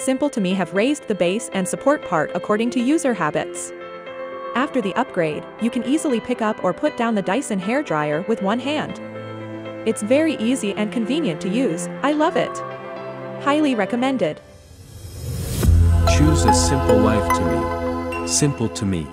Simple to Me have raised the base and support part according to user habits. After the upgrade, you can easily pick up or put down the Dyson hairdryer with one hand. It's very easy and convenient to use, I love it. Highly recommended. Choose a simple life to me. Simple to me.